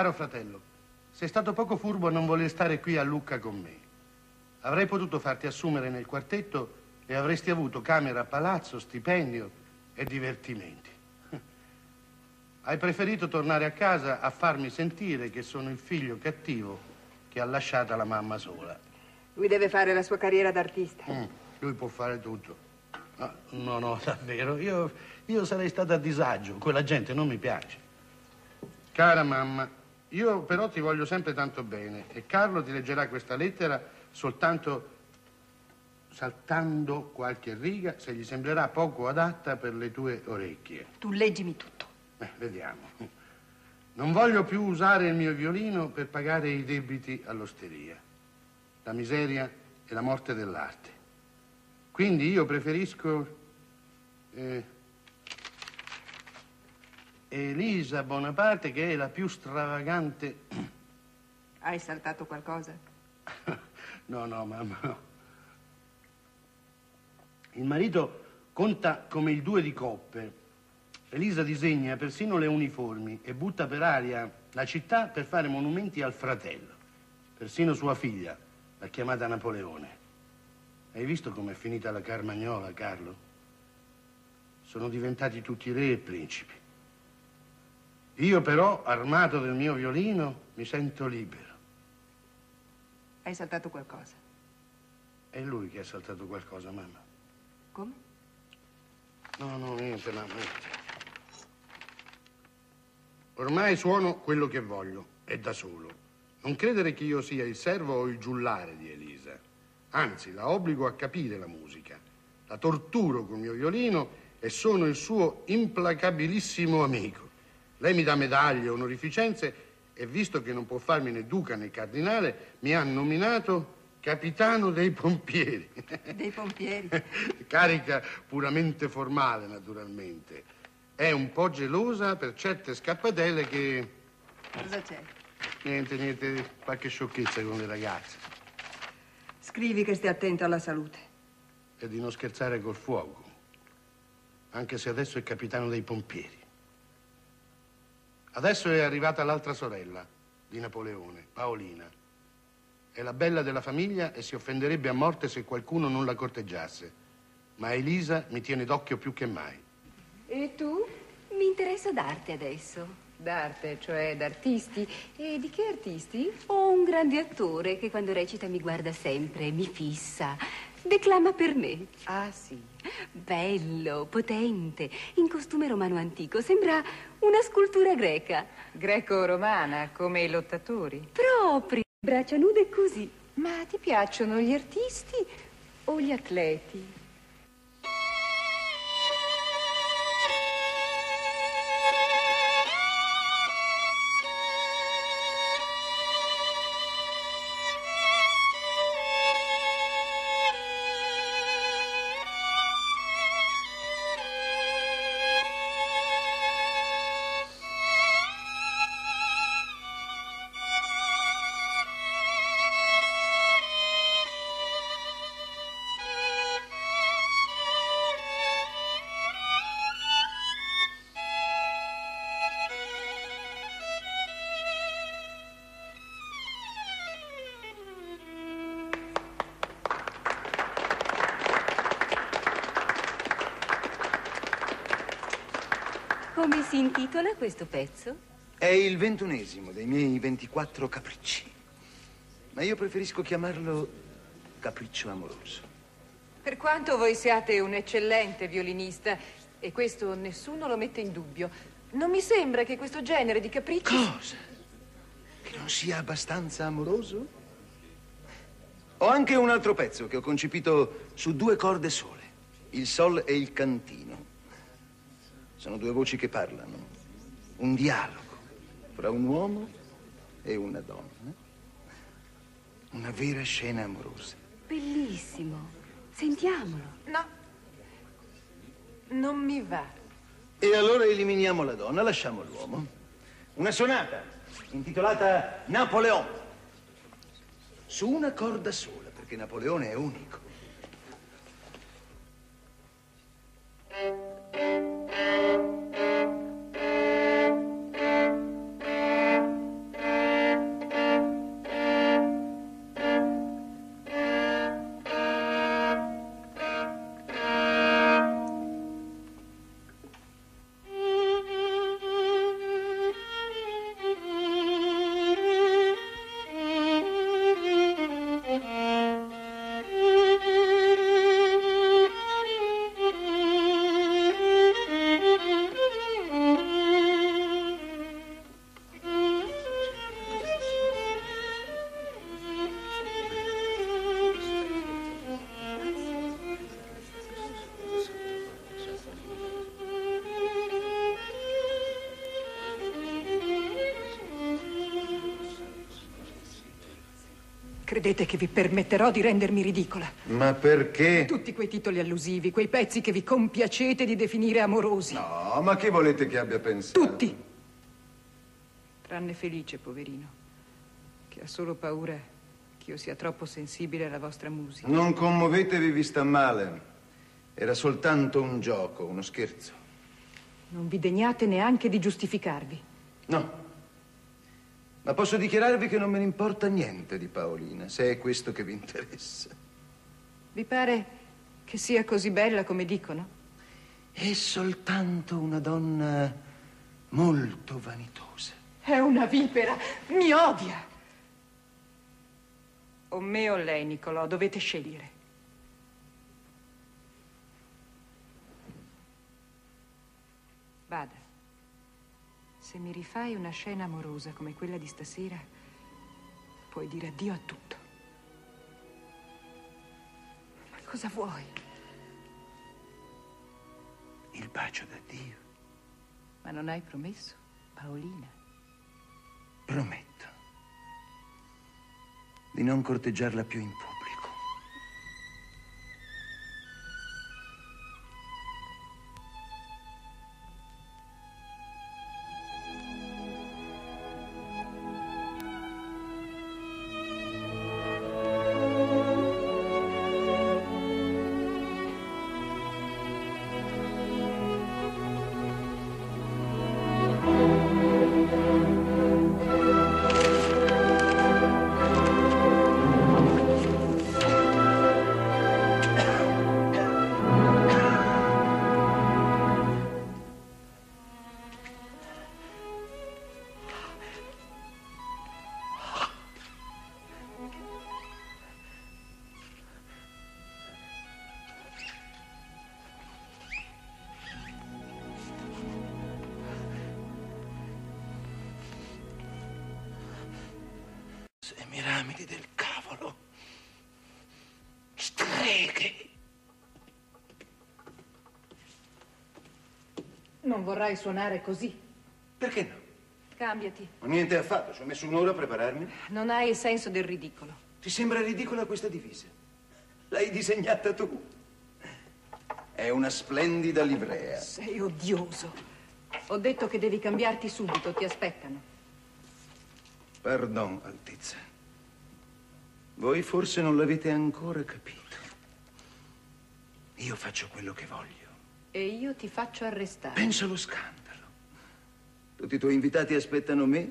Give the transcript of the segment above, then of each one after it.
Caro fratello, sei stato poco furbo a non voler stare qui a Lucca con me. Avrei potuto farti assumere nel quartetto e avresti avuto camera a palazzo, stipendio e divertimenti. Hai preferito tornare a casa a farmi sentire che sono il figlio cattivo che ha lasciato la mamma sola. Lui deve fare la sua carriera d'artista. Mm, lui può fare tutto. Ah, no, no, davvero, io, io sarei stata a disagio. Quella gente non mi piace. Cara mamma, io però ti voglio sempre tanto bene e Carlo ti leggerà questa lettera soltanto saltando qualche riga se gli sembrerà poco adatta per le tue orecchie. Tu leggimi tutto. Eh, vediamo. Non voglio più usare il mio violino per pagare i debiti all'osteria, la miseria e la morte dell'arte. Quindi io preferisco eh, Elisa Bonaparte che è la più stravagante. Hai saltato qualcosa? no, no, mamma. No. Il marito conta come il due di coppe. Elisa disegna persino le uniformi e butta per aria la città per fare monumenti al fratello. Persino sua figlia l'ha chiamata Napoleone. Hai visto com'è finita la Carmagnola, Carlo? Sono diventati tutti re e principi. Io però, armato del mio violino, mi sento libero. Hai saltato qualcosa? È lui che ha saltato qualcosa, mamma. Come? No, no, niente, mamma, niente. Ormai suono quello che voglio, e da solo. Non credere che io sia il servo o il giullare di Elisa. Anzi, la obbligo a capire la musica. La torturo col mio violino e sono il suo implacabilissimo amico. Lei mi dà medaglie, onorificenze e visto che non può farmi né duca né cardinale, mi ha nominato capitano dei pompieri. Dei pompieri? Carica puramente formale, naturalmente. È un po' gelosa per certe scappatelle che... Cosa c'è? Niente, niente, qualche sciocchezza con le ragazze. Scrivi che stai attento alla salute. E di non scherzare col fuoco. Anche se adesso è capitano dei pompieri. Adesso è arrivata l'altra sorella di Napoleone, Paolina. È la bella della famiglia e si offenderebbe a morte se qualcuno non la corteggiasse. Ma Elisa mi tiene d'occhio più che mai. E tu? Mi interessa d'arte adesso. D'arte, cioè d'artisti. E di che artisti? Ho un grande attore che quando recita mi guarda sempre, mi fissa. Declama per me. Ah, sì. Bello, potente, in costume romano antico. Sembra una scultura greca. Greco-romana, come i lottatori. Proprio, braccia nude così. Ma ti piacciono gli artisti o gli atleti? Intitola questo pezzo? È il ventunesimo dei miei 24 capricci. Ma io preferisco chiamarlo capriccio amoroso. Per quanto voi siate un eccellente violinista, e questo nessuno lo mette in dubbio, non mi sembra che questo genere di capricci... Cosa? Che non sia abbastanza amoroso? Ho anche un altro pezzo che ho concepito su due corde sole, il sol e il cantino. Sono due voci che parlano, un dialogo fra un uomo e una donna. Una vera scena amorosa. Bellissimo. Sentiamolo. No, non mi va. E allora eliminiamo la donna, lasciamo l'uomo. Una sonata intitolata Napoleon. Su una corda sola, perché Napoleone è unico. Vi permetterò di rendermi ridicola? Ma perché? Tutti quei titoli allusivi, quei pezzi che vi compiacete di definire amorosi. No, ma che volete che abbia pensato? Tutti. Tranne Felice, poverino, che ha solo paura che io sia troppo sensibile alla vostra musica. Non commuovetevi, vi sta male. Era soltanto un gioco, uno scherzo. Non vi degnate neanche di giustificarvi. No. Ma posso dichiararvi che non me ne importa niente di Paolina, se è questo che vi interessa. Vi pare che sia così bella come dicono? È soltanto una donna molto vanitosa. È una vipera, mi odia. O me o lei, Nicolò, dovete scegliere. Vada. Se mi rifai una scena amorosa come quella di stasera, puoi dire addio a tutto. Ma cosa vuoi? Il bacio d'addio. Ma non hai promesso, Paolina? Prometto di non corteggiarla più in pubblico. Vorrai suonare così. Perché no? Cambiati. Ma niente affatto, ci ho messo un'ora a prepararmi. Non hai il senso del ridicolo. Ti sembra ridicola questa divisa? L'hai disegnata tu. È una splendida livrea. Sei odioso. Ho detto che devi cambiarti subito, ti aspettano. Pardon, Altezza. Voi forse non l'avete ancora capito. Io faccio quello che voglio. E io ti faccio arrestare. Pensa allo scandalo. Tutti i tuoi invitati aspettano me.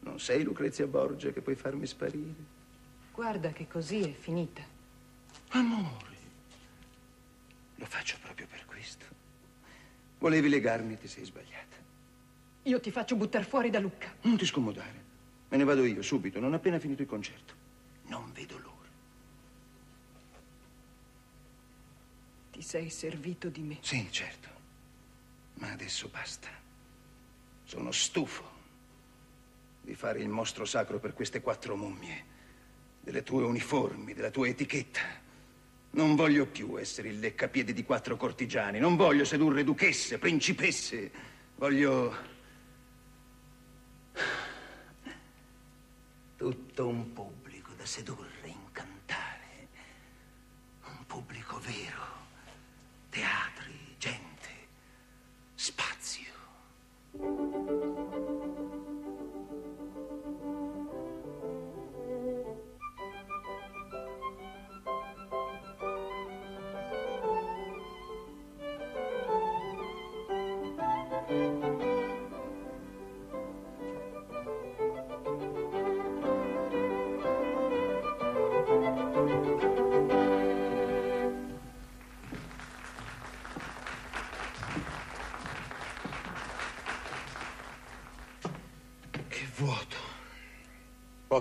Non sei Lucrezia Borgia che puoi farmi sparire. Guarda che così è finita. Amore, lo faccio proprio per questo. Volevi legarmi e ti sei sbagliata. Io ti faccio buttar fuori da Lucca. Non ti scomodare. Me ne vado io subito, non appena finito il concerto. Non vedo l'ora. Ti sei servito di me. Sì, certo. Ma adesso basta. Sono stufo di fare il mostro sacro per queste quattro mummie, delle tue uniformi, della tua etichetta. Non voglio più essere il leccapiede di quattro cortigiani. Non voglio sedurre duchesse, principesse. Voglio tutto un pubblico da sedurre, incantare. Un pubblico vero. Teatri,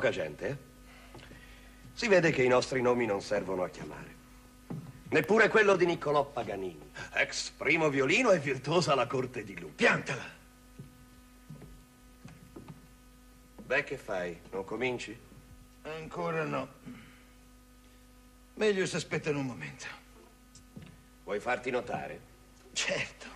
Poca gente, eh? Si vede che i nostri nomi non servono a chiamare. Neppure quello di Niccolò Paganini, ex primo violino e virtuoso alla corte di Lucca. Piantala. Beh, che fai? Non cominci? Ancora no. Meglio se aspettano un momento. Vuoi farti notare? Certo.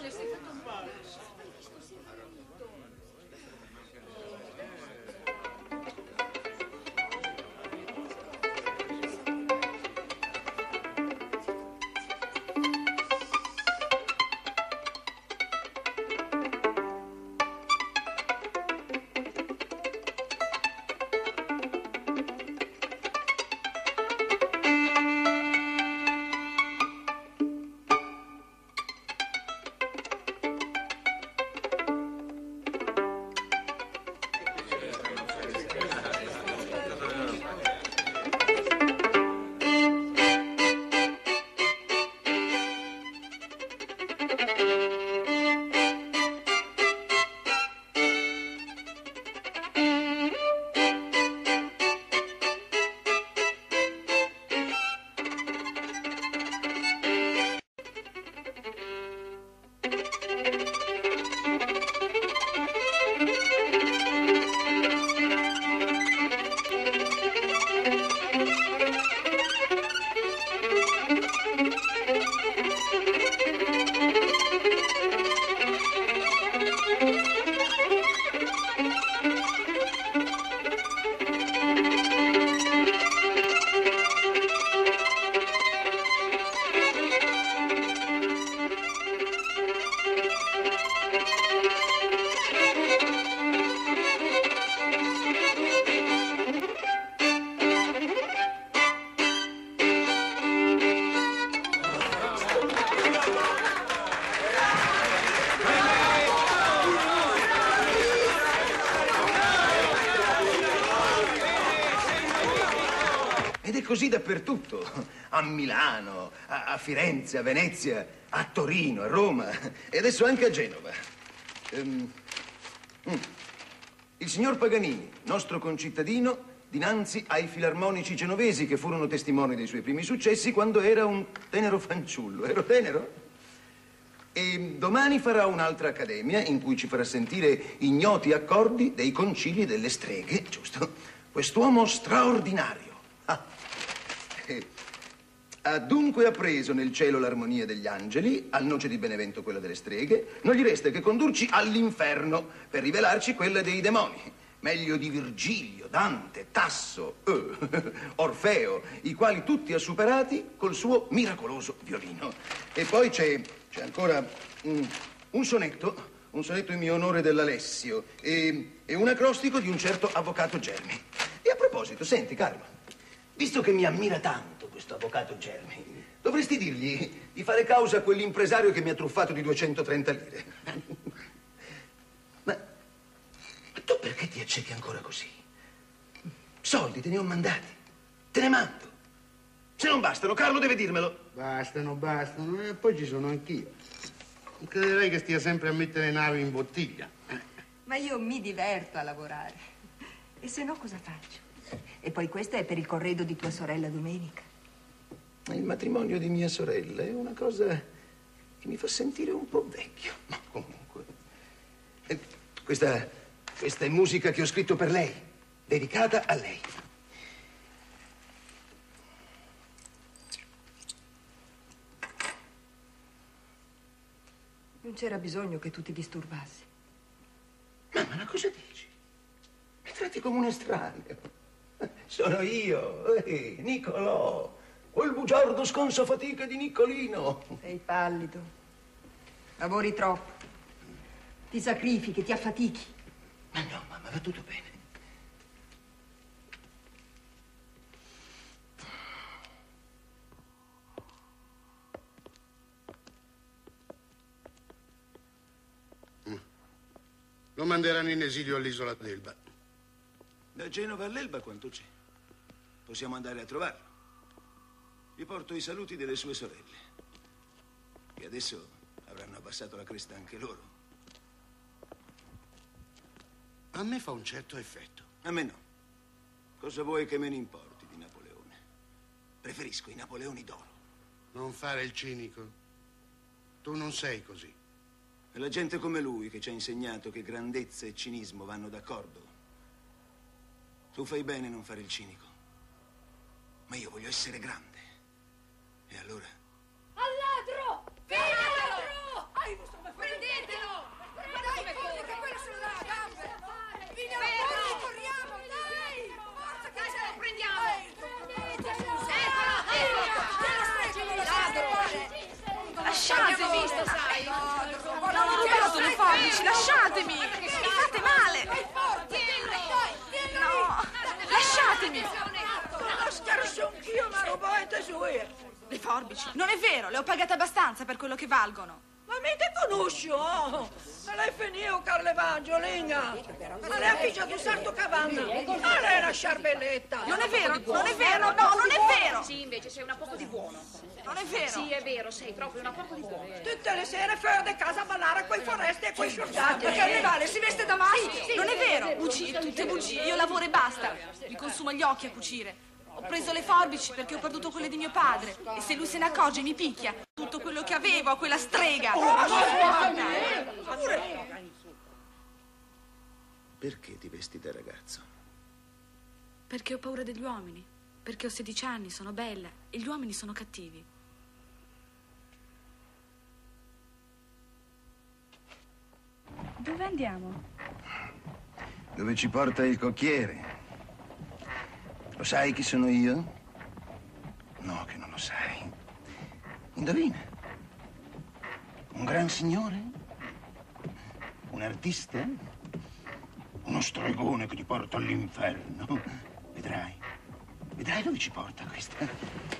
não encontro. Così dappertutto. A Milano, a, a Firenze, a Venezia, a Torino, a Roma e adesso anche a Genova. Ehm, mm. Il signor Paganini, nostro concittadino, dinanzi ai filarmonici genovesi che furono testimoni dei suoi primi successi quando era un tenero fanciullo. Ero tenero? E domani farà un'altra accademia in cui ci farà sentire ignoti accordi dei concili delle streghe, giusto? Quest'uomo straordinario. Ah. Ha dunque appreso nel cielo l'armonia degli angeli, al noce di Benevento quella delle streghe, non gli resta che condurci all'inferno per rivelarci quella dei demoni. Meglio di Virgilio, Dante, Tasso, eh, Orfeo, i quali tutti ha superati col suo miracoloso violino. E poi c'è c'è ancora un, un, sonetto, un sonetto in mio onore dell'Alessio e, e un acrostico di un certo avvocato Germi. E a proposito, senti, Carlo, visto che mi ammira tanto questo avvocato Germi, dovresti dirgli di fare causa a quell'impresario che mi ha truffato di 230 lire. Ma tu perché ti accechi ancora così? Soldi te ne ho mandati, te ne mando. Se non bastano, Carlo deve dirmelo. Bastano, bastano. E poi ci sono anch'io. Non crederei che stia sempre a mettere navi in bottiglia. Ma io mi diverto a lavorare. E se no cosa faccio? E poi questo è per il corredo di tua sorella Domenica. Il matrimonio di mia sorella è una cosa che mi fa sentire un po' vecchio. Ma comunque. Eh, questa, questa è musica che ho scritto per lei, dedicata a lei. Non c'era bisogno che tu ti disturbassi. Mamma, ma cosa dici? Mi tratti come un estraneo. Sono io, eh, Nicolò, quel bugiardo sconsa fatica di Niccolino. Sei pallido. Lavori troppo. Ti sacrifichi, ti affatichi. Ma no, mamma, va tutto bene. Lo manderanno in esilio all'isola d'Elba. Da Genova all'Elba quanto c'è? Possiamo andare a trovarlo. Gli porto i saluti delle sue sorelle. E adesso avranno abbassato la cresta anche loro. A me fa un certo effetto. A me no. Cosa vuoi che me ne importi di Napoleone? Preferisco i Napoleoni d'oro. Non fare il cinico. Tu non sei così. È la gente come lui che ci ha insegnato che grandezza e cinismo vanno d'accordo. Tu fai bene a non fare il cinico. Ma io voglio essere grande. E allora? Al ladro! Prendetelo! Prendetelo! Guardate come corre, che quello se lo dà la gambe! Vino, fuori, corriamo, dai! Forza che ce lo prendiamo! Prendetelo! Eccolo! Ladro! Lasciatemi! visto, sai? Non ho rubato le forbici, lasciatemi! Mi fate male! No, lasciatemi! Lo scherzo anch'io, ma rubo e tesue! Le forbici? Non è vero, le ho pagate abbastanza per quello che valgono. Ma mica conosci, oh! Me l'hai finito, Carlo Evangelina! Ma lei ha pigiato un sarto cavanna! Ma lei è una sciarbelletta! Non è vero, non è vero, no, non è vero! Sì, invece sei una poco di buono. Non è vero! Sì, è vero, sei proprio una poco di buono. Tutte le sere fuori da casa a ballare con i foresti e con i sciortati! Perché il rivale si veste da maschio! Non è vero! Bugie, tutte bugie, io lavoro e basta. Mi consumo gli occhi a cucire. Ho preso le forbici perché ho perduto quelle di mio padre. E se lui se ne accorge mi picchia. Tutto quello che avevo a quella strega. Perché ti vesti da ragazzo? Perché ho paura degli uomini. Perché ho 16 anni, sono bella e gli uomini sono cattivi. Dove andiamo? Dove ci porta il cocchiere? Lo sai chi sono io? No, che non lo sai. Indovina. Un gran signore? Un artista? Uno stregone che ti porta all'inferno? Vedrai. Vedrai dove ci porta questa.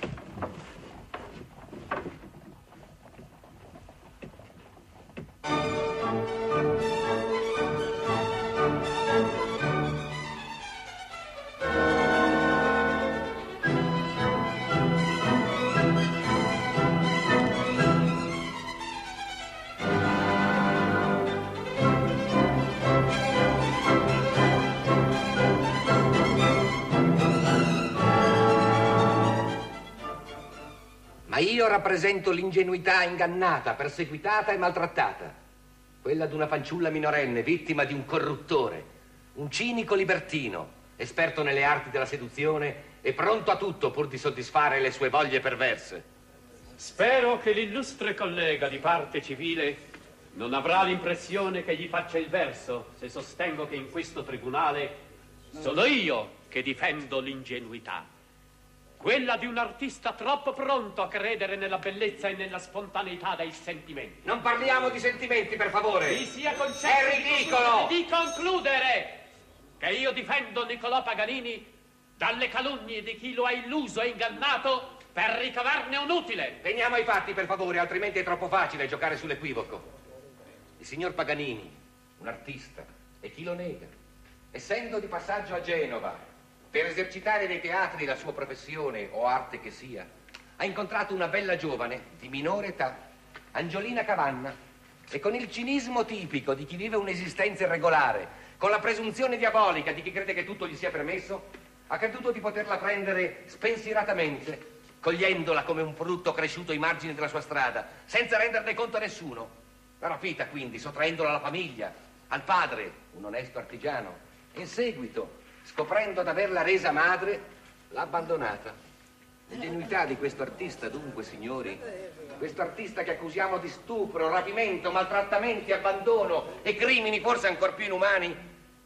Ma io rappresento l'ingenuità ingannata, perseguitata e maltrattata. Quella di una fanciulla minorenne, vittima di un corruttore, un cinico libertino, esperto nelle arti della seduzione e pronto a tutto pur di soddisfare le sue voglie perverse. Spero che l'illustre collega di parte civile non avrà l'impressione che gli faccia il verso se sostengo che in questo tribunale sono io che difendo l'ingenuità. Quella di un artista troppo pronto a credere nella bellezza e nella spontaneità dei sentimenti. Non parliamo di sentimenti, per favore. Mi sia concesso È ridicolo! di concludere che io difendo Niccolò Paganini dalle calunnie di chi lo ha illuso e ingannato per ricavarne un utile. Veniamo ai fatti, per favore, altrimenti è troppo facile giocare sull'equivoco. Il signor Paganini, un artista, e chi lo nega, essendo di passaggio a Genova per esercitare nei teatri la sua professione o arte che sia, ha incontrato una bella giovane di minore età, Angiolina Cavanna, e con il cinismo tipico di chi vive un'esistenza irregolare, con la presunzione diabolica di chi crede che tutto gli sia permesso, ha creduto di poterla prendere spensieratamente, cogliendola come un frutto cresciuto ai margini della sua strada, senza renderne conto a nessuno. La rapita quindi, sottraendola alla famiglia, al padre, un onesto artigiano, e in seguito, scoprendo d'averla resa madre, l'ha abbandonata. L'ingenuità di questo artista, dunque, signori, questo artista che accusiamo di stupro, rapimento, maltrattamenti, abbandono e crimini forse ancor più inumani,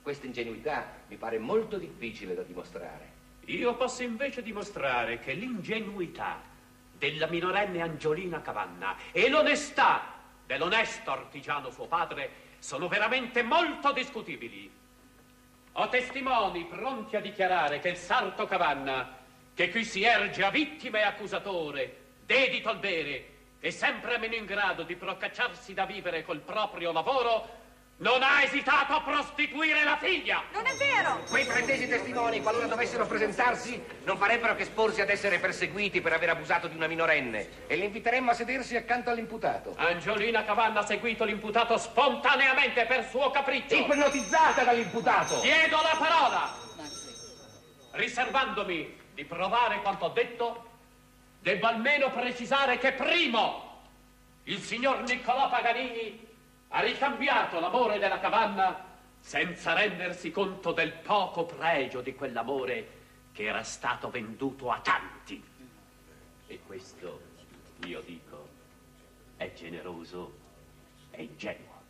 questa ingenuità mi pare molto difficile da dimostrare. Io posso invece dimostrare che l'ingenuità della minorenne Angiolina Cavanna e l'onestà dell'onesto artigiano suo padre sono veramente molto discutibili. Ho testimoni pronti a dichiarare che il sarto Cavanna, che qui si erge a vittima e accusatore, dedito al bere e sempre meno in grado di procacciarsi da vivere col proprio lavoro, non ha esitato a prostituire la figlia. Non è vero! Quei pretesi testimoni, qualora dovessero presentarsi, non farebbero che esporsi ad essere perseguiti per aver abusato di una minorenne e li inviteremmo a sedersi accanto all'imputato. Angiolina Cavanna ha seguito l'imputato spontaneamente per suo capriccio. Ipnotizzata dall'imputato! Chiedo la parola! Riservandomi di provare quanto ho detto, devo almeno precisare che primo il signor Niccolò Paganini ha ricambiato l'amore della cavanna senza rendersi conto del poco pregio di quell'amore che era stato venduto a tanti. E questo, io dico, è generoso e ingenuo.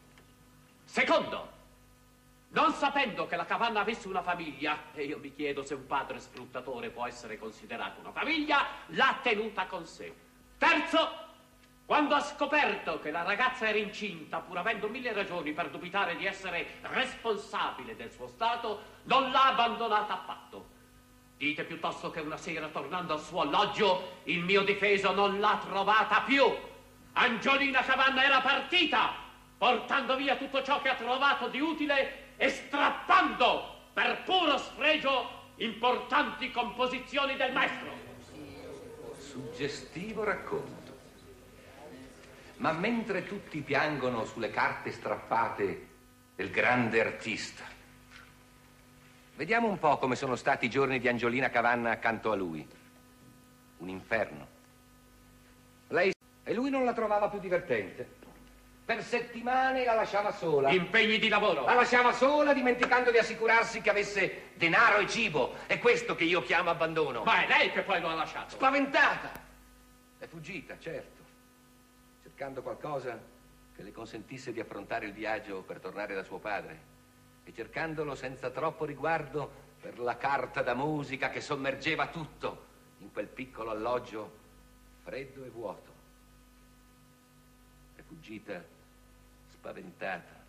Secondo, non sapendo che la cavanna avesse una famiglia, e io mi chiedo se un padre sfruttatore può essere considerato una famiglia, l'ha tenuta con sé. Terzo, quando ha scoperto che la ragazza era incinta, pur avendo mille ragioni per dubitare di essere responsabile del suo stato, non l'ha abbandonata affatto. Dite piuttosto che una sera, tornando al suo alloggio, il mio difeso non l'ha trovata più. Angiolina Cavanna era partita, portando via tutto ciò che ha trovato di utile e strappando per puro sfregio importanti composizioni del maestro. Suggestivo racconto. Ma mentre tutti piangono sulle carte strappate del grande artista, vediamo un po' come sono stati i giorni di Angiolina Cavanna accanto a lui. Un inferno. Lei e lui non la trovava più divertente. Per settimane la lasciava sola. Impegni di lavoro. La lasciava sola dimenticando di assicurarsi che avesse denaro e cibo. È questo che io chiamo abbandono. Ma è lei che poi lo ha lasciato. Spaventata. È fuggita, certo. Cercando qualcosa che le consentisse di affrontare il viaggio per tornare da suo padre. E cercandolo senza troppo riguardo per la carta da musica che sommergeva tutto in quel piccolo alloggio freddo e vuoto. È fuggita spaventata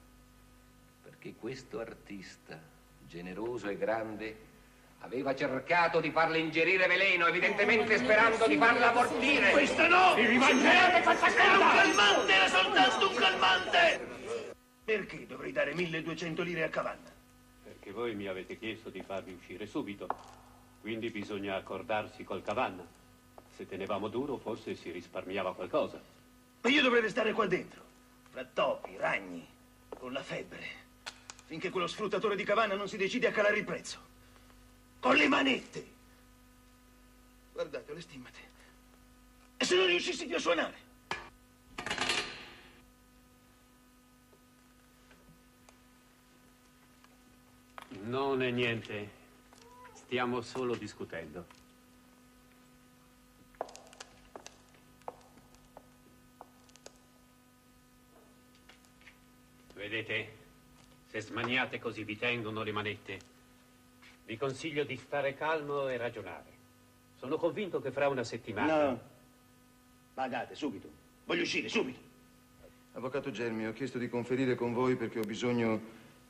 perché questo artista, generoso e grande, aveva cercato di farle ingerire veleno, evidentemente sperando di farla abortire. Questa no! Vi rimangerete questa Era un calmante, era soltanto un calmante! Perché dovrei dare 1200 lire a Cavanna? Perché voi mi avete chiesto di farvi uscire subito. Quindi bisogna accordarsi col Cavanna. Se tenevamo duro, forse si risparmiava qualcosa. Ma io dovrei restare qua dentro, fra topi, ragni, con la febbre, finché quello sfruttatore di Cavanna non si decide a calare il prezzo. Con le manette! Guardate, le stimmate. E se non riuscissi più a suonare? Non è niente. Stiamo solo discutendo. Vedete, se smaniate così vi tengono le manette. Vi consiglio di stare calmo e ragionare. Sono convinto che fra una settimana... No. Pagate, subito. Voglio uscire, subito. Avvocato Germi, ho chiesto di conferire con voi perché ho bisogno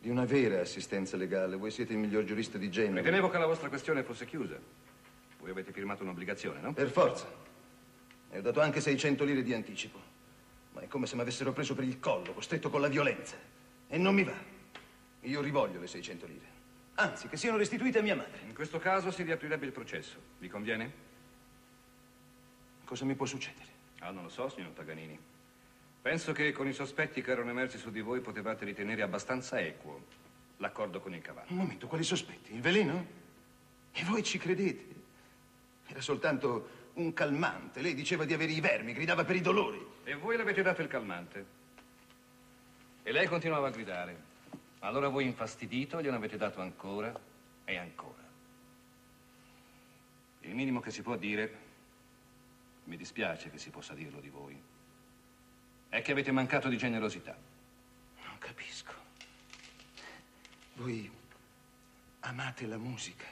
di una vera assistenza legale. Voi siete il miglior giurista di Genova. Ritenevo che la vostra questione fosse chiusa. Voi avete firmato un'obbligazione, no? Per forza. E ho dato anche 600 lire di anticipo. Ma è come se mi avessero preso per il collo, costretto con la violenza. E non mi va. Io rivoglio le 600 lire. Anzi, che siano restituite a mia madre. In questo caso si riaprirebbe il processo. Vi conviene? Cosa mi può succedere? Ah, non lo so, signor Paganini. Penso che con i sospetti che erano emersi su di voi potevate ritenere abbastanza equo l'accordo con il cavallo. Un momento, quali sospetti? Il veleno? E voi ci credete? Era soltanto un calmante. Lei diceva di avere i vermi, gridava per i dolori. E voi le avete dato il calmante. E lei continuava a gridare. Allora voi infastidito gliene avete dato ancora e ancora. Il minimo che si può dire, mi dispiace che si possa dirlo di voi, è che avete mancato di generosità. Non capisco. Voi amate la musica.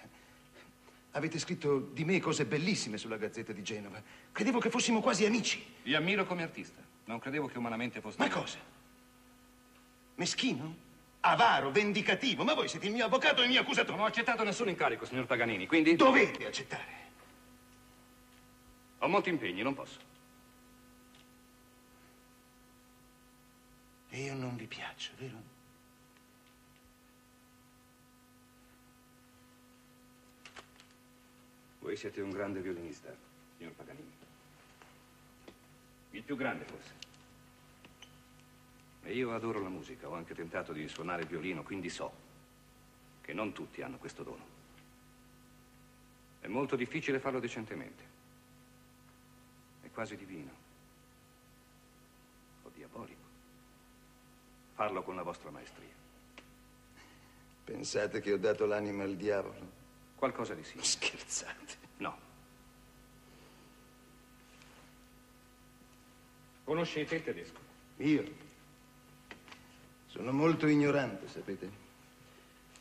Avete scritto di me cose bellissime sulla Gazzetta di Genova. Credevo che fossimo quasi amici. Vi ammiro come artista. Non credevo che umanamente foste... Ma cosa? Meschino? Avaro, vendicativo? Ma voi siete il mio avvocato e il mio accusatore. Non ho accettato nessun incarico, signor Paganini, quindi... Dovete accettare. Ho molti impegni, non posso. E io non vi piaccio, vero? Voi siete un grande violinista, signor Paganini. Il più grande, forse. E io adoro la musica, ho anche tentato di suonare il violino, quindi so che non tutti hanno questo dono. È molto difficile farlo decentemente. È quasi divino. O diabolico. Farlo con la vostra maestria. Pensate che ho dato l'anima al diavolo? Qualcosa di sì. Scherzate. No. Conoscete il tedesco? Io? Sono molto ignorante, sapete.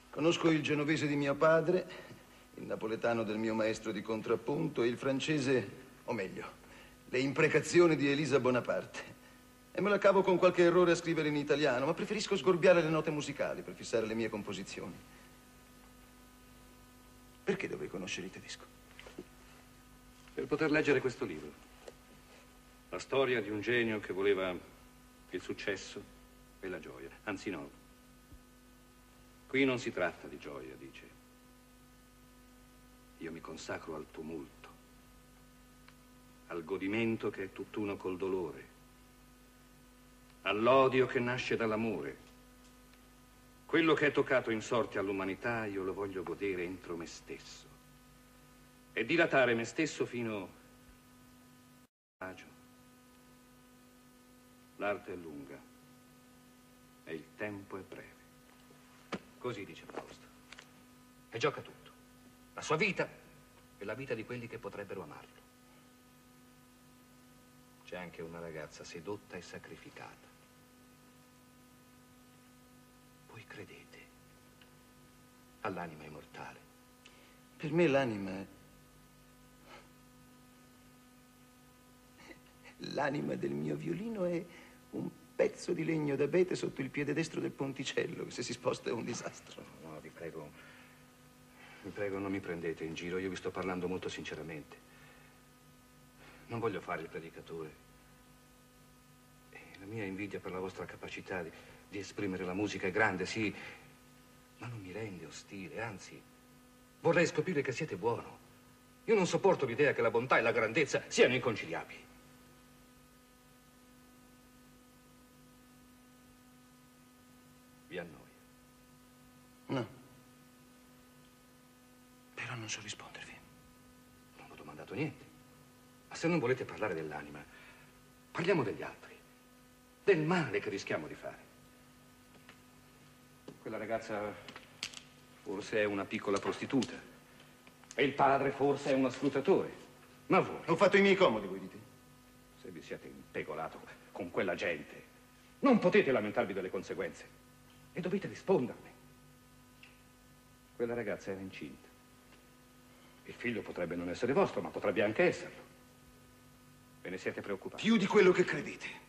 Conosco il genovese di mio padre, il napoletano del mio maestro di contrappunto e il francese, o meglio, le imprecazioni di Elisa Bonaparte. E me la cavo con qualche errore a scrivere in italiano, ma preferisco sgorbiare le note musicali per fissare le mie composizioni. Perché dovrei conoscere il tedesco? Per poter leggere questo libro. La storia di un genio che voleva il successo e la gioia. Anzi no. Qui non si tratta di gioia, dice. Io mi consacro al tumulto, al godimento che è tutt'uno col dolore, all'odio che nasce dall'amore. Quello che è toccato in sorte all'umanità io lo voglio godere entro me stesso e dilatare me stesso fino agio. L'arte è lunga e il tempo è breve. Così dice Fausto. E gioca tutto. La sua vita e la vita di quelli che potrebbero amarlo. C'è anche una ragazza sedotta e sacrificata. Voi credete all'anima immortale? Per me l'anima è... L'anima del mio violino è un pezzo di legno d'abete sotto il piede destro del ponticello, che se si sposta è un disastro. No, vi prego. Vi prego, non mi prendete in giro. Io vi sto parlando molto sinceramente. Non voglio fare il predicatore. E la mia invidia per la vostra capacità di, di esprimere la musica è grande, sì, ma non mi rende ostile, anzi, vorrei scoprire che siete buono. Io non sopporto l'idea che la bontà e la grandezza siano inconciliabili. Vi annoia. No. Però non so rispondervi. Non ho domandato niente. Ma se non volete parlare dell'anima, parliamo degli altri, del male che rischiamo di fare. Quella ragazza forse è una piccola prostituta e il padre forse è uno sfruttatore. Ma voi, Ho fatto i miei comodi, voi dite? se vi siete impegolato con quella gente, non potete lamentarvi delle conseguenze e dovete risponderne. Quella ragazza era incinta. Il figlio potrebbe non essere vostro, ma potrebbe anche esserlo. Ve ne siete preoccupati? Più di quello che credete.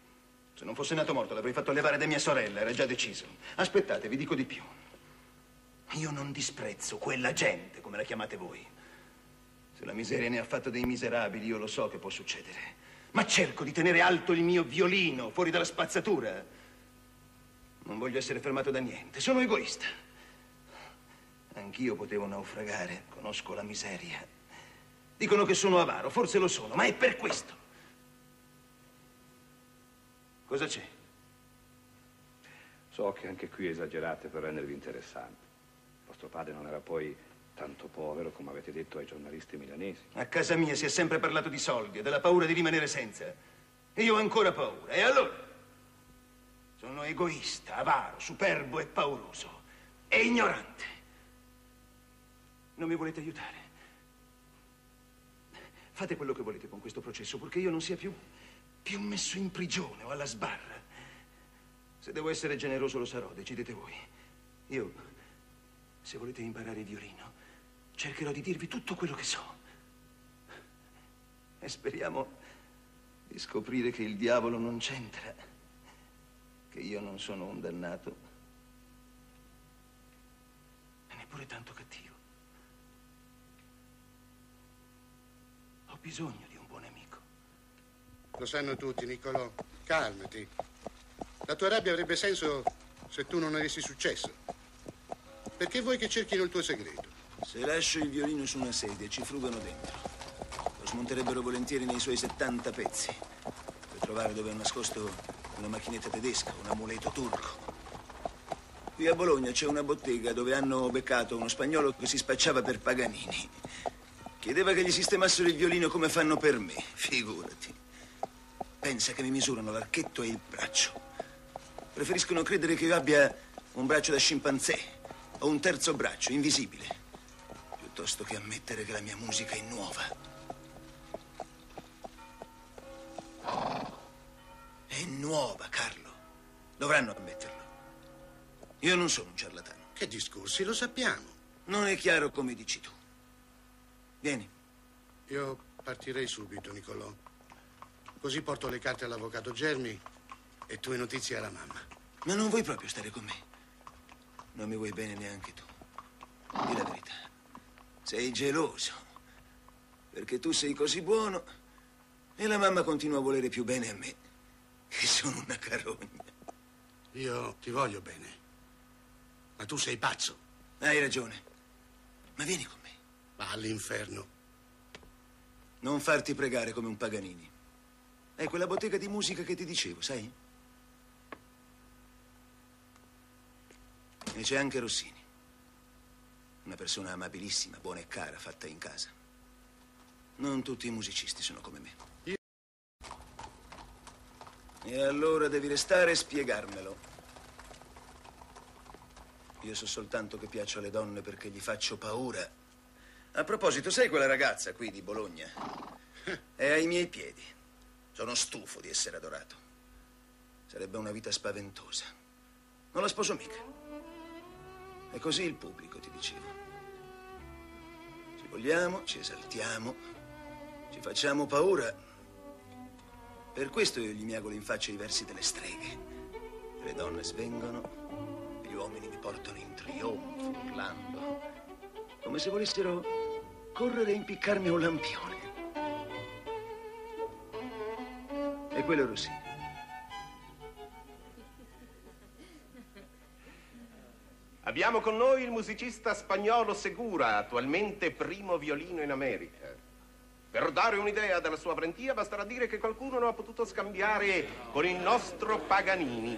Se non fosse nato morto l'avrei fatto levare da mia sorella, era già deciso. Aspettate, vi dico di più. Io non disprezzo quella gente, come la chiamate voi. Se la miseria ne ha fatto dei miserabili, io lo so che può succedere. Ma cerco di tenere alto il mio violino, fuori dalla spazzatura. Non voglio essere fermato da niente, sono egoista. Anch'io potevo naufragare, conosco la miseria. Dicono che sono avaro, forse lo sono, ma è per questo. Cosa c'è? So che anche qui esagerate per rendervi interessanti. Vostro padre non era poi tanto povero come avete detto ai giornalisti milanesi. A casa mia si è sempre parlato di soldi e della paura di rimanere senza. E io ho ancora paura. E allora? Sono egoista, avaro, superbo e pauroso. E ignorante. Non mi volete aiutare? Fate quello che volete con questo processo, purché io non sia più, più messo in prigione o alla sbarra. Se devo essere generoso lo sarò, decidete voi. Io, se volete imparare il violino, cercherò di dirvi tutto quello che so. E speriamo di scoprire che il diavolo non c'entra, che io non sono un dannato e neppure tanto cattivo. Ho bisogno di un buon amico. Lo sanno tutti, Niccolò. Calmati. La tua rabbia avrebbe senso se tu non avessi successo. Perché vuoi che cerchino il tuo segreto? Se lascio il violino su una sedia, ci frugano dentro. Lo smonterebbero volentieri nei suoi 70 pezzi. Per trovare dove è nascosto una macchinetta tedesca, un amuleto turco. Qui a Bologna c'è una bottega dove hanno beccato uno spagnolo che si spacciava per Paganini. Chiedeva che gli sistemassero il violino come fanno per me, figurati. Pensa che mi misurano l'archetto e il braccio. Preferiscono credere che io abbia un braccio da scimpanzé o un terzo braccio, invisibile, piuttosto che ammettere che la mia musica è nuova. È nuova, Carlo. Dovranno ammetterlo. Io non sono un ciarlatano. Che discorsi, lo sappiamo. Non è chiaro come dici tu. Vieni. Io partirei subito, Niccolò. Così porto le carte all'avvocato Germi e tue notizie alla mamma. Ma non vuoi proprio stare con me? Non mi vuoi bene neanche tu. Di la verità. Sei geloso. Perché tu sei così buono e la mamma continua a volere più bene a me, che sono una carogna. Io ti voglio bene. Ma tu sei pazzo. Hai ragione. Ma vieni con me. Va all'inferno. Non farti pregare come un Paganini. È quella bottega di musica che ti dicevo, sai? E c'è anche Rossini. Una persona amabilissima, buona e cara, fatta in casa. Non tutti i musicisti sono come me. E allora devi restare e spiegarmelo. Io so soltanto che piaccio alle donne perché gli faccio paura. A proposito, sai quella ragazza qui di Bologna? È ai miei piedi. Sono stufo di essere adorato. Sarebbe una vita spaventosa. Non la sposo mica. E così il pubblico, ti dicevo. Ci vogliamo, ci esaltiamo, ci facciamo paura. Per questo io gli miagolo in faccia i versi delle streghe. Le donne svengono, gli uomini mi portano in trionfo, urlando, come se volessero correre e impiccarmi un lampione. E quello è Rossini. Abbiamo con noi il musicista spagnolo Segura, attualmente primo violino in America. Per dare un'idea della sua valentia basterà dire che qualcuno non ha potuto scambiare con il nostro Paganini.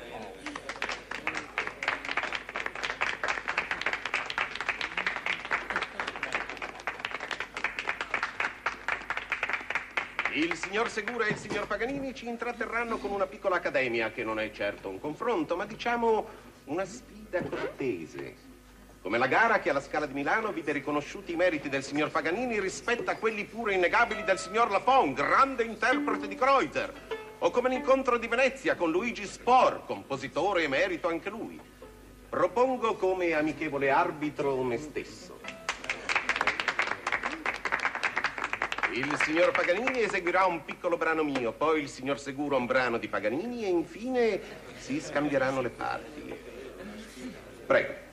Il signor Segura e il signor Paganini ci intratterranno con una piccola accademia che non è certo un confronto, ma diciamo una sfida cortese. Come la gara che alla Scala di Milano vide riconosciuti i meriti del signor Paganini rispetto a quelli pure innegabili del signor Lafon, grande interprete di Kreuzer. O come l'incontro di Venezia con Luigi Spor, compositore emerito anche lui. Propongo come amichevole arbitro me stesso. Il signor Paganini eseguirà un piccolo brano mio, poi il signor Seguro un brano di Paganini e infine si scambieranno le parti. Prego.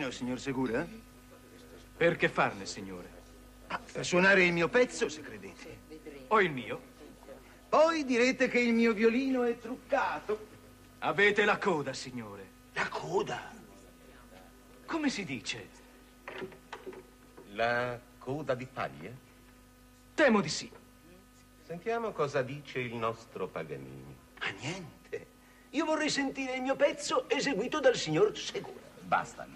Violino, signor Segura? Per che farne, signore? Ah, per suonare il mio pezzo, se credete. O il mio? Poi direte che il mio violino è truccato. Avete la coda, signore. La coda? Come si dice? La coda di paglia? Temo di sì. Sentiamo cosa dice il nostro Paganini. Ma niente. Io vorrei sentire il mio pezzo eseguito dal signor Segura. Basta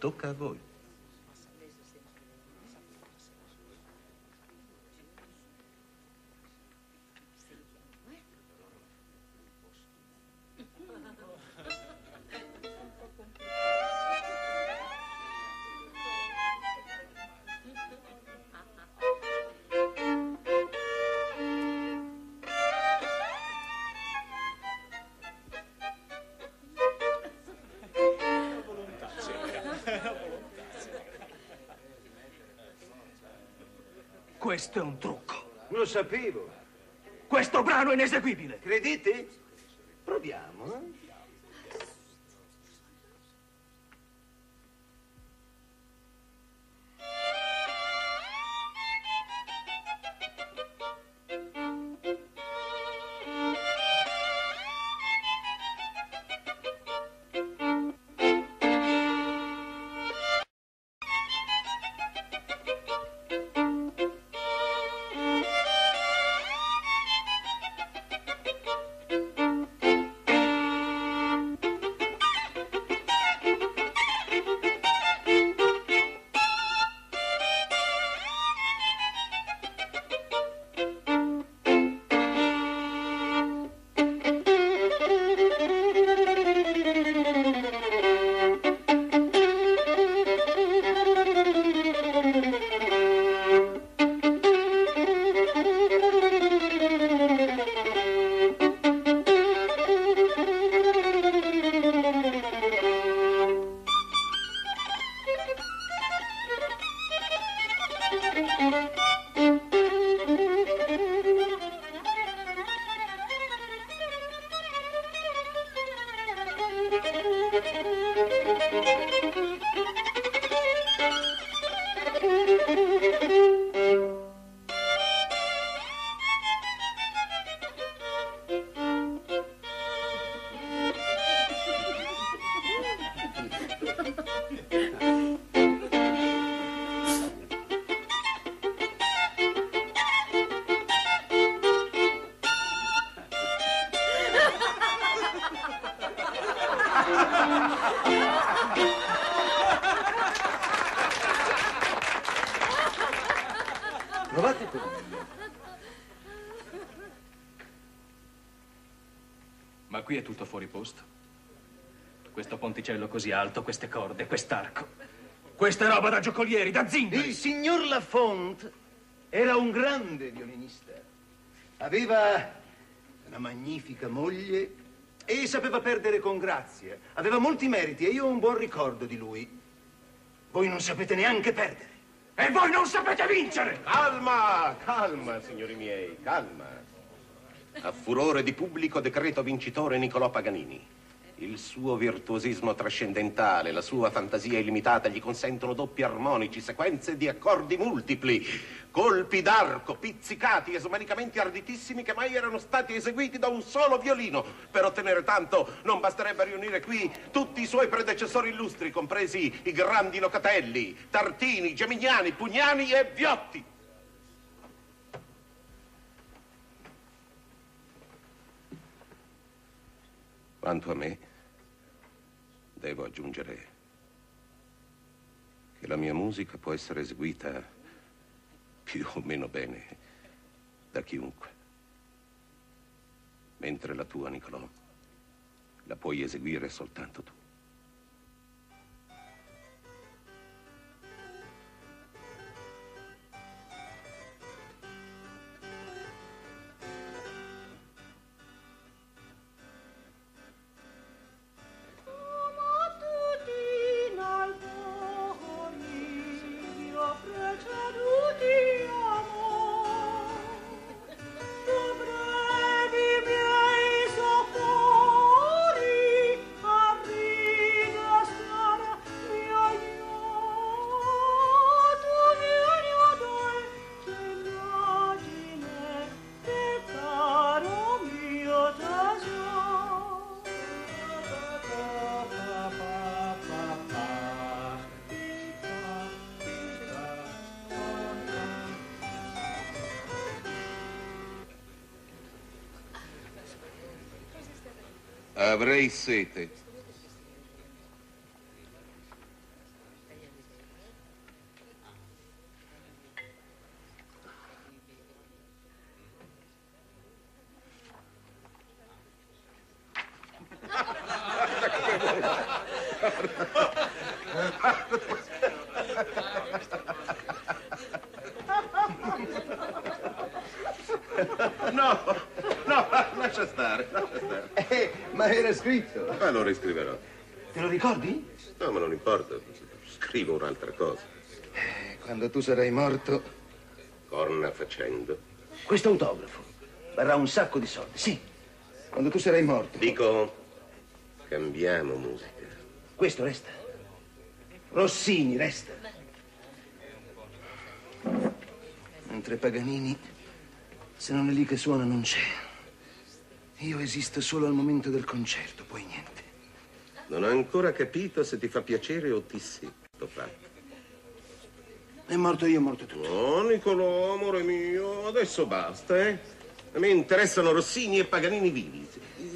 allora. Tocca a voi. Questo è un trucco. Lo sapevo. Questo brano è ineseguibile. Credete? Proviamo, qui è tutto fuori posto. Questo ponticello così alto, queste corde, quest'arco. Questa è roba da giocolieri, da zingari. Il signor Lafont era un grande violinista. Aveva una magnifica moglie e sapeva perdere con grazia. Aveva molti meriti e io ho un buon ricordo di lui. Voi non sapete neanche perdere. E voi non sapete vincere! Calma, calma, signori miei, calma. A furore di pubblico decreto vincitore Niccolò Paganini. Il suo virtuosismo trascendentale, la sua fantasia illimitata gli consentono doppi armonici, sequenze di accordi multipli, colpi d'arco, pizzicati e smanicamenti arditissimi che mai erano stati eseguiti da un solo violino. Per ottenere tanto non basterebbe riunire qui tutti i suoi predecessori illustri, compresi i grandi Locatelli, Tartini, Gemignani, Pugnani e Viotti. Quanto a me, devo aggiungere che la mia musica può essere eseguita più o meno bene da chiunque. Mentre la tua, Nicolò, la puoi eseguire soltanto tu. Avrei sete. No, no, lascia stare, lascia stare. Eh, ma era scritto. Ma lo riscriverò. Te lo ricordi? No, ma non importa. Scrivo un'altra cosa. Eh, Quando tu sarai morto, Corna facendo. questo autografo varrà un sacco di soldi. Sì. Quando tu sarai morto, Dico, cambiamo musica. questo resta. Rossini resta. Mentre Paganini, se non è lì che suona, non c'è. Io esisto solo al momento del concerto, poi niente. Non ho ancora capito se ti fa piacere o ti fatto. È morto io, è morto tu. No, Nicolò, amore mio, adesso basta, eh? A me interessano Rossini e Paganini vivi.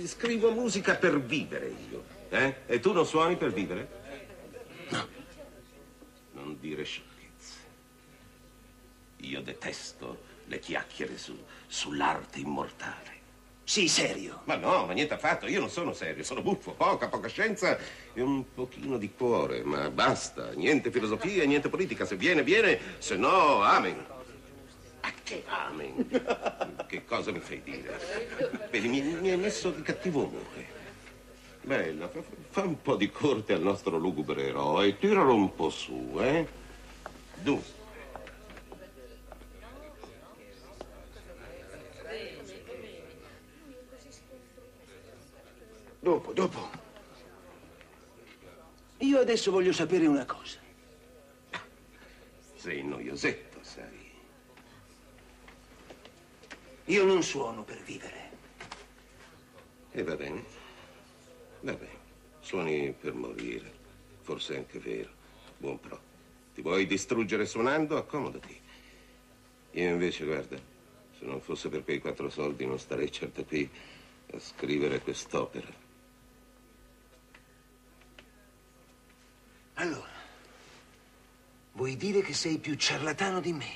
Scrivo musica per vivere io, eh? E tu non suoni per vivere? No. Non dire sciocchezze. Io detesto le chiacchiere su, sull'arte immortale. Sì, serio. Ma no, ma niente affatto, io non sono serio, sono buffo, poca, poca scienza e un pochino di cuore, ma basta, niente filosofia, niente politica, se viene, viene, se no, amen. Ma che amen? che cosa mi fai dire? Vedi, mi, mi hai messo di cattivo umore. Bella, fa, fa un po' di corte al nostro lugubre eroe, tiralo un po' su, eh? Dunque. Dopo, dopo. Io adesso voglio sapere una cosa. Sei noiosetto, sai. Io non suono per vivere. E va bene. Va bene. Suoni per morire. Forse è anche vero. Buon pro. Ti vuoi distruggere suonando? Accomodati. Io invece, guarda, se non fosse per quei quattro soldi non starei certo qui a scrivere quest'opera. Vuoi dire che sei più ciarlatano di me?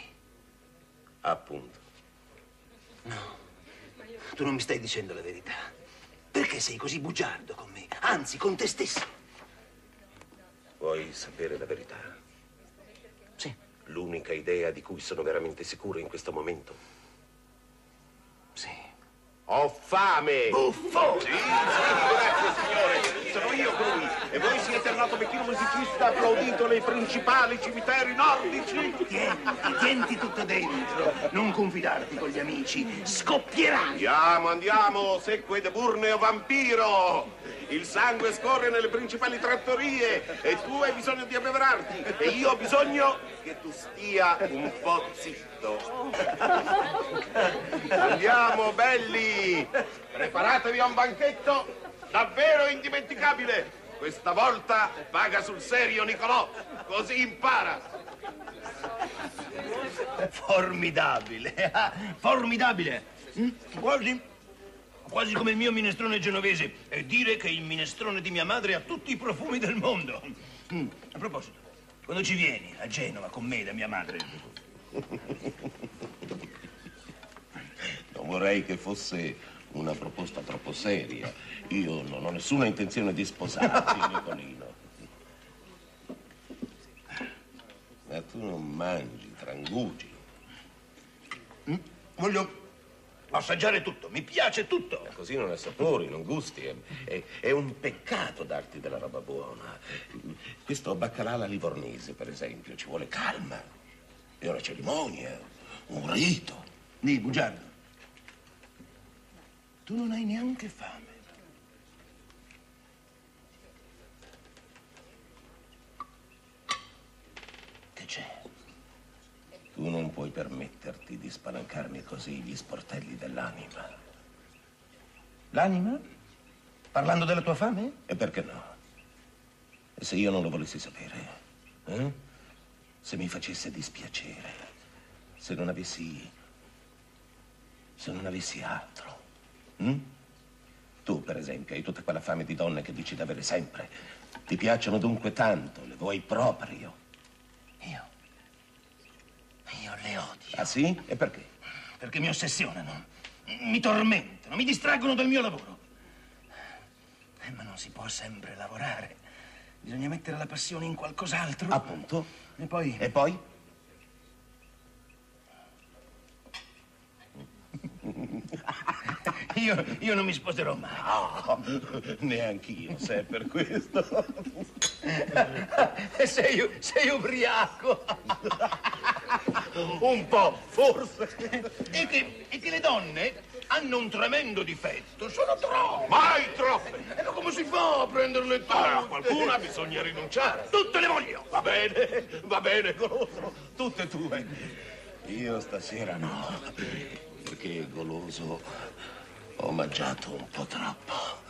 Appunto. Tu non mi stai dicendo la verità. Perché sei così bugiardo con me? Anzi, con te stesso. Vuoi sapere la verità? Sì. L'unica idea di cui sono veramente sicuro in questo momento? Sì. Ho fame! Buffo! Sì, sì, grazie signore. Sono io colui. E voi siete il noto vecchio musicista applaudito nei principali cimiteri nordici? Tienti, tienti tutto dentro. Non confidarti con gli amici. Scoppierai. Andiamo, andiamo, secque de burneo vampiro! Il sangue scorre nelle principali trattorie e tu hai bisogno di abbeverarti e io ho bisogno che tu stia un po' zitto. Andiamo, belli! Preparatevi a un banchetto davvero indimenticabile! Questa volta paga sul serio Nicolò, così impara! Formidabile, ah, formidabile. Mm, Quasi, quasi come il mio minestrone genovese. E dire che il minestrone di mia madre ha tutti i profumi del mondo. Mm, A proposito, quando ci vieni a Genova con me da mia madre? Non vorrei che fosse una proposta troppo seria. Io non ho nessuna intenzione di sposarti, Nicolino. Ma tu non mangi, trangugi. Mm, Voglio assaggiare tutto, mi piace tutto. Così non assapori, non gusti. È, è- è un peccato darti della roba buona. Questo baccalà alla livornese, per esempio, ci vuole calma. E una cerimonia, un rito. Di bugiardo. Tu non hai neanche fame. Che c'è? Tu non puoi permetterti di spalancarmi così gli sportelli dell'anima. L'anima? Parlando della tua fame? E perché no? E se io non lo volessi sapere? eh? Se mi facesse dispiacere? Se non avessi... Se non avessi altro? Hm? Tu, per esempio, hai tutta quella fame di donne che dici d'avere sempre. Ti piacciono dunque tanto, le vuoi proprio. Io le odio. Ah sì? E perché? Perché mi ossessionano, mi tormentano, mi distraggono dal mio lavoro. Eh, ma non si può sempre lavorare. Bisogna mettere la passione in qualcos'altro. Appunto. E poi? E poi? Io, io non mi sposerò mai. No, neanch'io, se è per questo. sei, sei ubriaco. Un po', forse. E che, e che le donne hanno un tremendo difetto. Sono troppe. Mai troppe. E ma come si fa a prenderle tutte? Ah, a qualcuna bisogna rinunciare. Tutte le voglio. Va bene, va bene, goloso. Tutte tue. Io stasera no, perché goloso ho mangiato un po' troppo.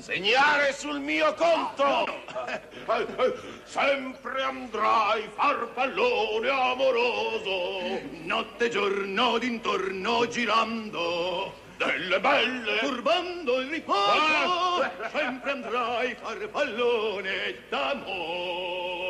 Segnare sul mio conto! Sempre andrai farfallone amoroso Notte e giorno d'intorno girando delle belle Turbando il riposo Ah! Sempre andrai farfallone d'amor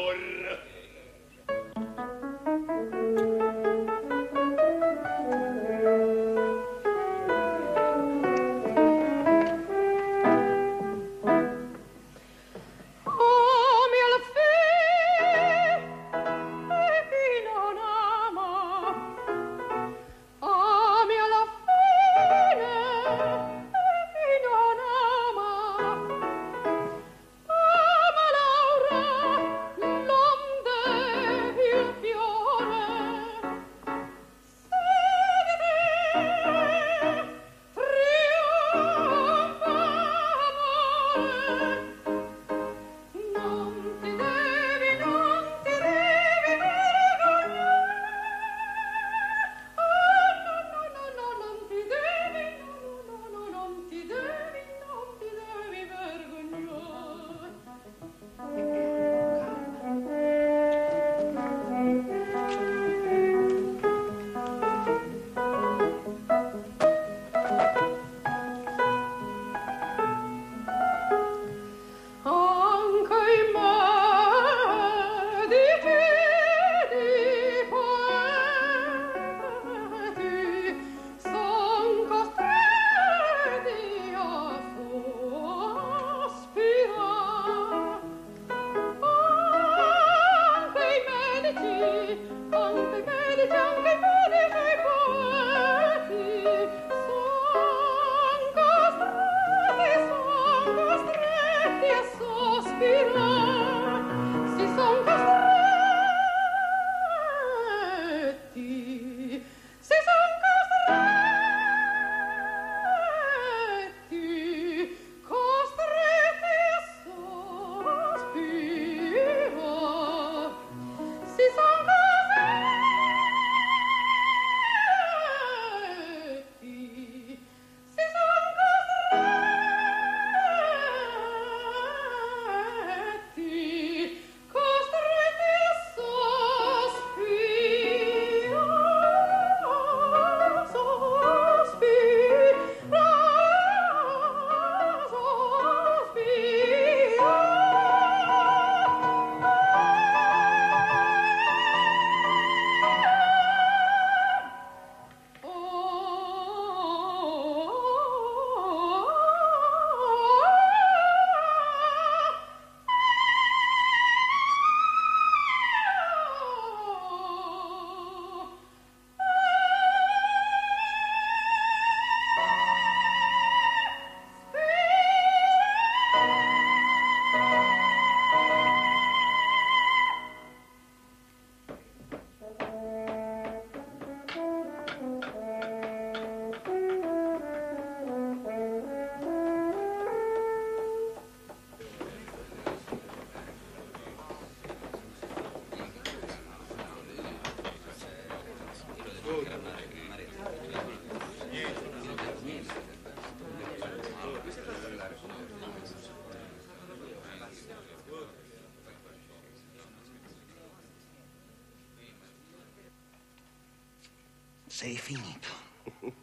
sei finito.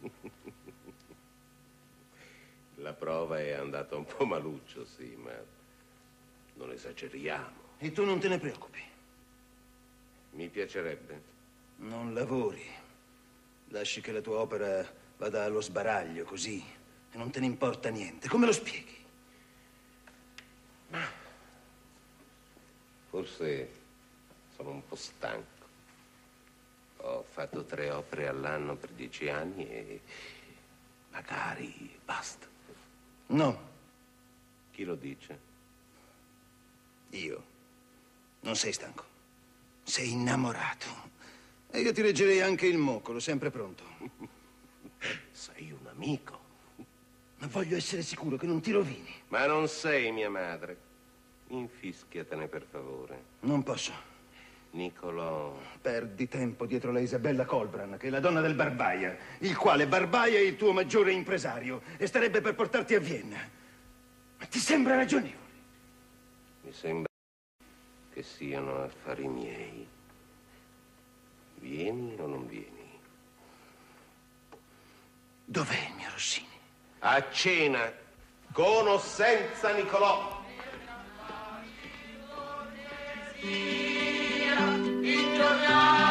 La prova è andata un po' maluccio, sì, ma non esageriamo. E tu non te ne preoccupi. Mi piacerebbe. Non lavori. Lasci che la tua opera vada allo sbaraglio così e non te ne importa niente. Come lo spieghi? Forse sono un po' stanco. Ho fatto tre opere all'anno per dieci anni e magari basta. No, Chi lo dice? io. Non sei stanco. Sei innamorato. E io ti reggerei anche il moccolo, sempre pronto. Sei un amico. Ma voglio essere sicuro che non ti rovini. Ma non sei mia madre. Infischiatene per favore. Non posso. Nicolò. Perdi tempo dietro la Isabella Colbran, che è la donna del Barbaia, il quale Barbaia è il tuo maggiore impresario e starebbe per portarti a Vienna. Ma ti sembra ragionevole? Mi sembra che siano affari miei. Vieni o non vieni? Dov'è il mio Rossini? A cena, con o senza Nicolò. Gloria.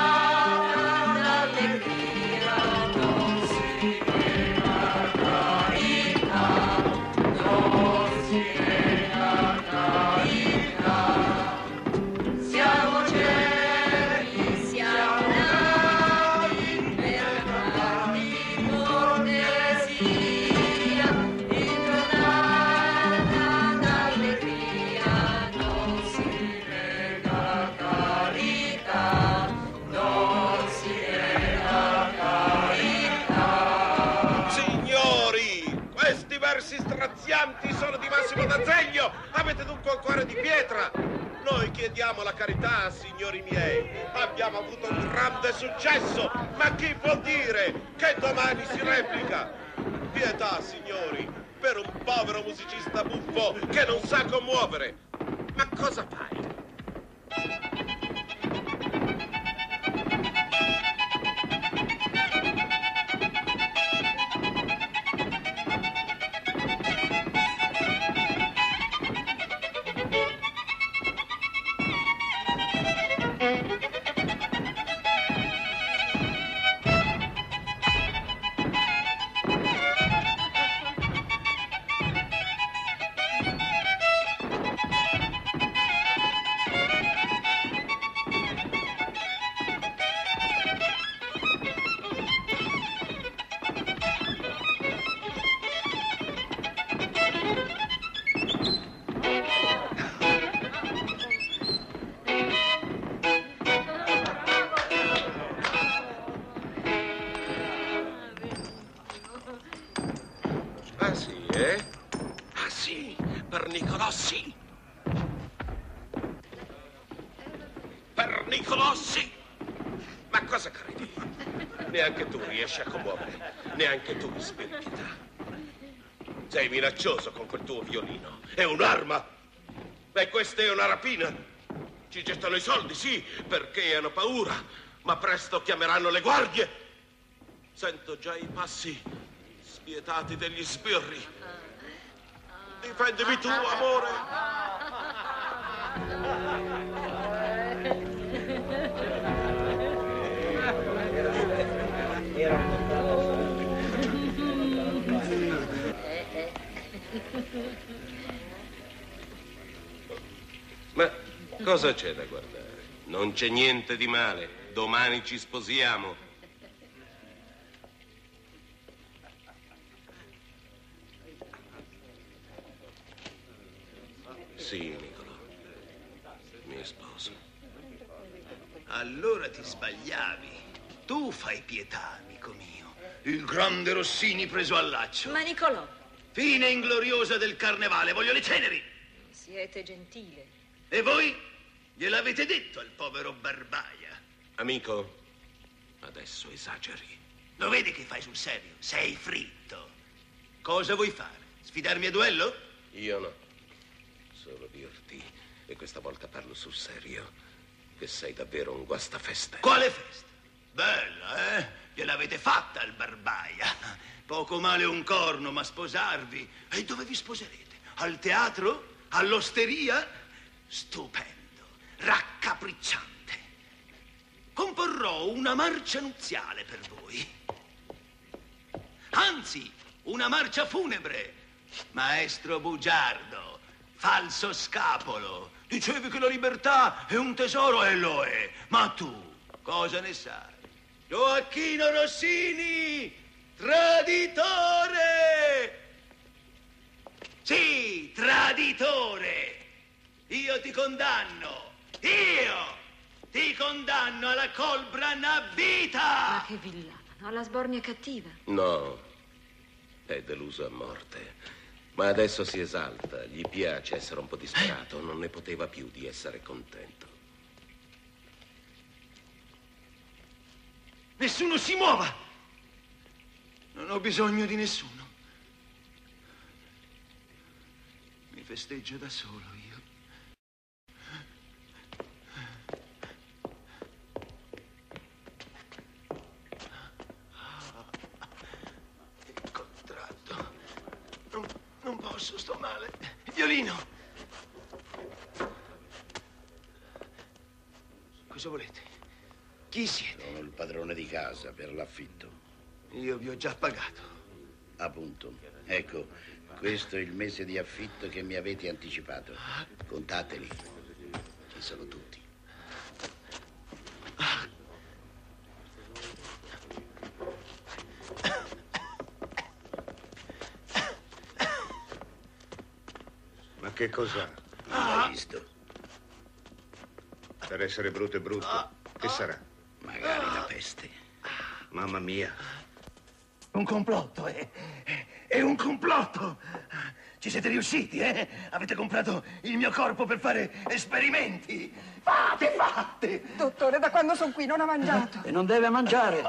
Massimo d'Azeglio. Avete dunque un cuore di pietra. Noi chiediamo la carità, signori miei. Abbiamo avuto un grande successo, ma chi può dire che domani si replica? Pietà, signori, per un povero musicista buffo che non sa commuovere. Ma cosa fai? Sei minaccioso con quel tuo violino. È un'arma. E questa è una rapina. Ci gettano i soldi, sì, perché hanno paura, ma presto chiameranno le guardie. Sento già i passi spietati degli sbirri. Difendimi tu, amore. Ma cosa c'è da guardare? Non c'è niente di male. Domani ci sposiamo. Sì, Nicolò. Mi sposo. Allora ti sbagliavi. Tu fai pietà, amico mio. Il grande Rossini preso al laccio. Ma Nicolò, Fine ingloriosa del carnevale, voglio le ceneri. siete gentile. E voi gliel'avete detto al povero Barbaia. Amico, adesso esageri. Lo vedi che fai sul serio? Sei fritto. Cosa vuoi fare? Sfidarmi a duello? Io no. Solo dirti, e questa volta parlo sul serio, che sei davvero un guastafeste. Quale festa? Bella, eh? Gliel'avete fatta il barbaia. Poco male un corno, ma sposarvi. E dove vi sposerete? Al teatro? All'osteria? Stupendo, raccapricciante. Comporrò una marcia nuziale per voi. Anzi, una marcia funebre. Maestro bugiardo, falso scapolo. Dicevi che la libertà è un tesoro e lo è. Ma tu cosa ne sai? Gioacchino Rossini, traditore! Sì, traditore! Io ti condanno! Io ti condanno alla Colbran a vita! Ma che villano, alla sbornia cattiva. No, è deluso a morte. Ma adesso si esalta, gli piace essere un po' disperato, non ne poteva più di essere contento. Nessuno si muova! Non ho bisogno di nessuno. Mi festeggio da solo io. Il contratto. Non, non posso, sto male. Il violino. Cosa volete? Chi siete? Sono il padrone di casa per l'affitto. Io vi ho già pagato. Appunto. Ecco, questo è il mese di affitto che mi avete anticipato. Contateli. Ci sono tutti. Ma che cos'ha? Non l'hai visto? Per essere brutto e brutto, che sarà? Magari la peste. Mamma mia. Un complotto, è, è, un complotto. Ci siete riusciti, eh? Avete comprato il mio corpo per fare esperimenti. Fate, fate! Dottore, da quando sono qui non ha mangiato. E non deve mangiare.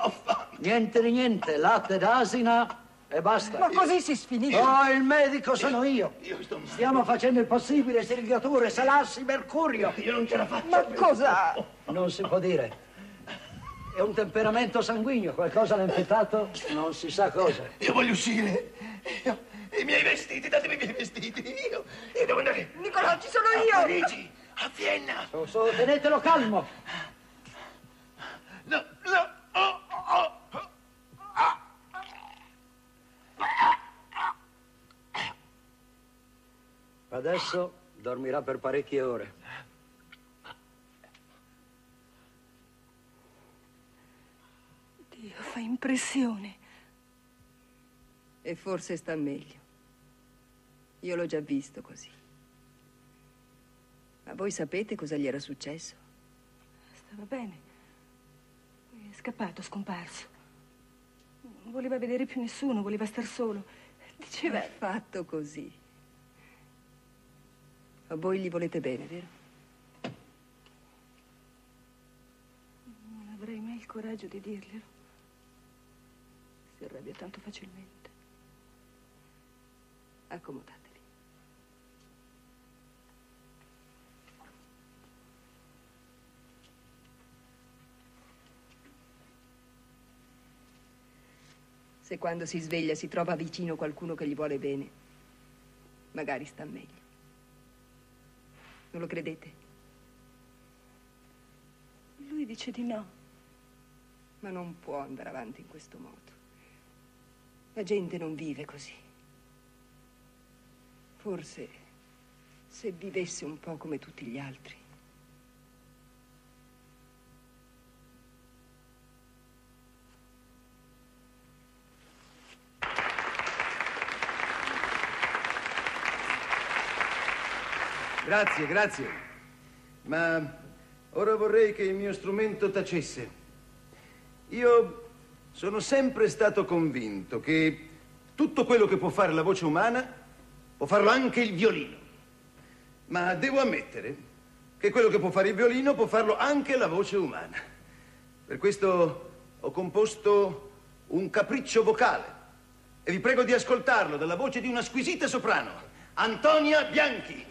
Niente di niente, latte d'asina e basta. Ma così si sfinisce. Oh, il medico sono io. Stiamo facendo il possibile, sirigature, salassi, mercurio. Io non ce la faccio. Ma cosa? Non si può dire. È un temperamento sanguigno, qualcosa l'ha infettato, non si sa cosa. Io voglio uscire. Io, I miei vestiti, datemi i miei vestiti. Io, io devo andare. Nicolò, ci sono a io. Parigi, a Vienna. Su, su, tenetelo calmo. No, no. Oh, oh, oh. Adesso dormirà per parecchie ore. Dio, fa impressione. E forse sta meglio. Io l'ho già visto così. Ma voi sapete cosa gli era successo? Stava bene. È scappato, scomparso. Non voleva vedere più nessuno, voleva star solo. Diceva... È fatto così. Ma voi gli volete bene, vero? Non avrei mai il coraggio di dirglielo. Si arrabbia tanto facilmente. Accomodatevi. Se quando si sveglia si trova vicino qualcuno che gli vuole bene, magari sta meglio. Non lo credete? Lui dice di no. Ma non può andare avanti in questo modo. La gente non vive così. Forse se vivesse un po' come tutti gli altri. Grazie, grazie. Ma ora vorrei che il mio strumento tacesse. Io sono sempre stato convinto che tutto quello che può fare la voce umana può farlo anche il violino. Ma devo ammettere che quello che può fare il violino può farlo anche la voce umana. Per questo ho composto un capriccio vocale e vi prego di ascoltarlo dalla voce di una squisita soprano, Antonia Bianchi.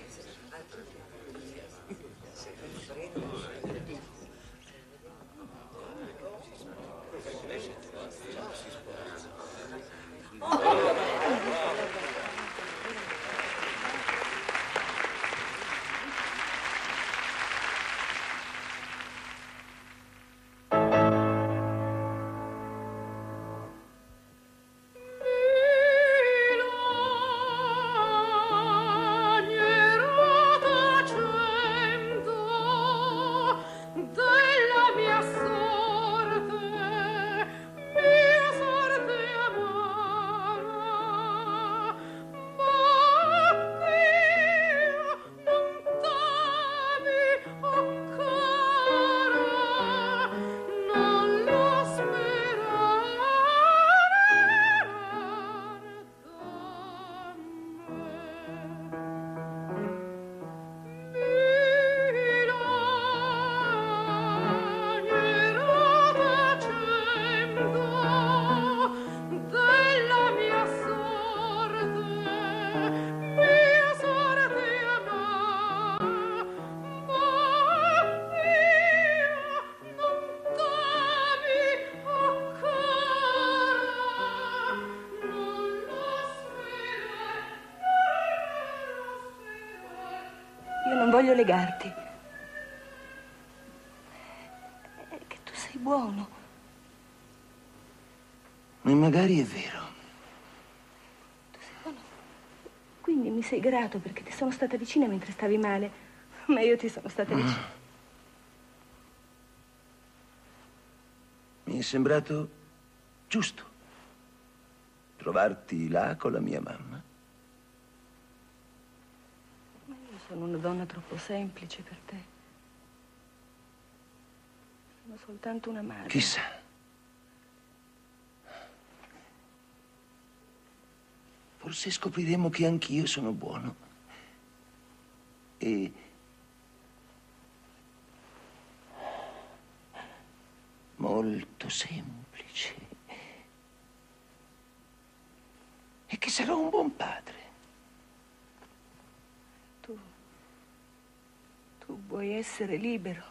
Voglio legarti. È che tu sei buono. E magari è vero. Quindi mi sei grato perché ti sono stata vicina mentre stavi male. Ma io ti sono stata vicina. Mi è sembrato giusto trovarti là con la mia mamma. Ma io sono una donna troppo semplice per te. Sono soltanto una madre. Chissà. Forse scopriremo che anch'io sono buono. E... molto semplice. E che sarò un buon padre. Tu. Tu vuoi essere libero.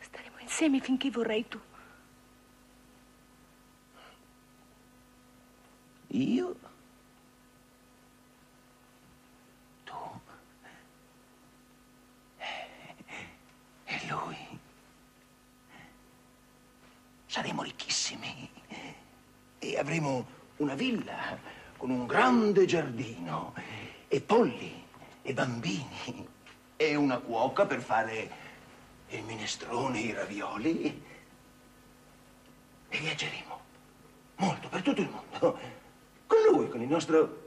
Staremo insieme finché vorrai tu. Io? Tu? E lui? Saremo ricchissimi e avremo una villa con un grande giardino e polli e bambini e una cuoca per fare il minestrone, i ravioli e viaggeremo molto per tutto il mondo. Con lui, con il nostro...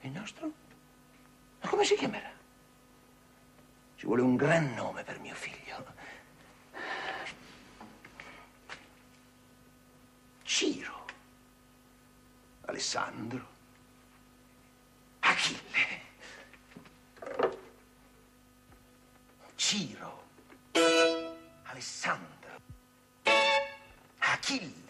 Il nostro? Ma come si chiamerà? Ci vuole un gran nome per mio figlio. Ciro. Alessandro. Achille. Ciro. Alessandro. Achille.